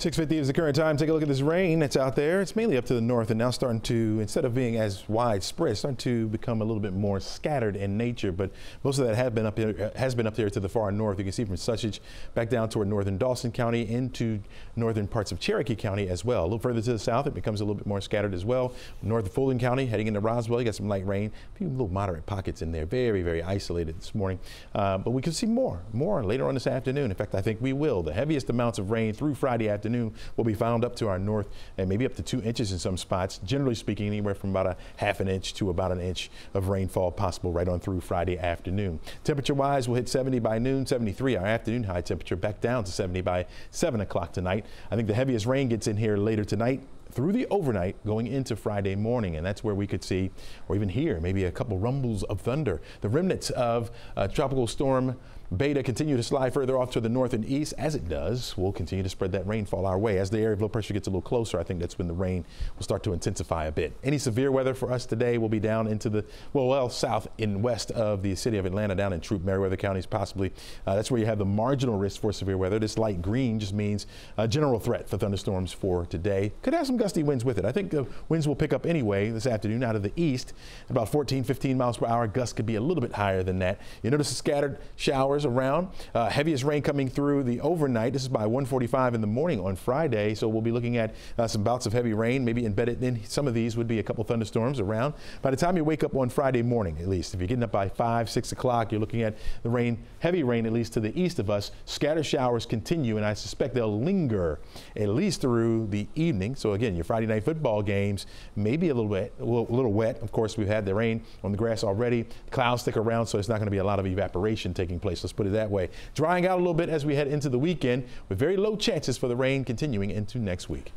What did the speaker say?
650 is the current time. Take a look at this rain that's out there. It's mainly up to the north and now starting to, instead of being as widespread, starting to become a little bit more scattered in nature. But most of that have been up here, has been up there to the far north. You can see from Suches back down toward northern Dawson County into northern parts of Cherokee County as well. A little further to the south, it becomes a little bit more scattered as well. North of Fulton County, heading into Roswell, you got some light rain. A few little moderate pockets in there. Very, very isolated this morning. Uh, but we could see more, more later on this afternoon. In fact, I think we will. The heaviest amounts of rain through Friday afternoon afternoon will be found up to our north and maybe up to two inches in some spots. Generally speaking, anywhere from about a half an inch to about an inch of rainfall possible right on through Friday afternoon. Temperature wise, we'll hit 70 by noon, 73 our afternoon high temperature back down to 70 by 7 o'clock tonight. I think the heaviest rain gets in here later tonight through the overnight going into Friday morning. And that's where we could see or even hear maybe a couple rumbles of thunder. The remnants of uh, tropical storm Beta continue to slide further off to the north and east. As it does, we'll continue to spread that rainfall our way. As the area of low pressure gets a little closer, I think that's when the rain will start to intensify a bit. Any severe weather for us today will be down into the, well, well south and west of the city of Atlanta, down in Troup, Meriwether counties possibly. Uh, that's where you have the marginal risk for severe weather. This light green just means a general threat for thunderstorms for today. Could have some gusty winds with it. I think the winds will pick up anyway this afternoon out of the east. About 14, 15 miles per hour. Gusts could be a little bit higher than that. You notice the scattered showers around. Uh, heaviest rain coming through the overnight. This is by 1:45 in the morning on Friday. So we'll be looking at uh, some bouts of heavy rain. Maybe embedded in some of these would be a couple thunderstorms around. By the time you wake up on Friday morning, at least, if you're getting up by 5, 6 o'clock, you're looking at the rain, heavy rain at least to the east of us. Scattered showers continue, and I suspect they'll linger at least through the evening. So again, your Friday night football games may be a little wet, a little, a little wet. Of course, we've had the rain on the grass already. Clouds stick around, so it's not going to be a lot of evaporation taking place. Let's put it that way. Drying out a little bit as we head into the weekend with very low chances for the rain continuing into next week.